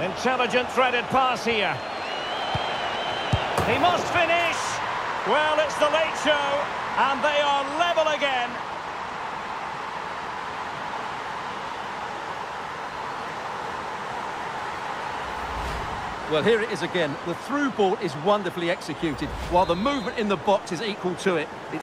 Intelligent threaded pass here. He must finish. Well, it's the late show, and they are level again. Well, here it is again. The through ball is wonderfully executed, while the movement in the box is equal to it. It's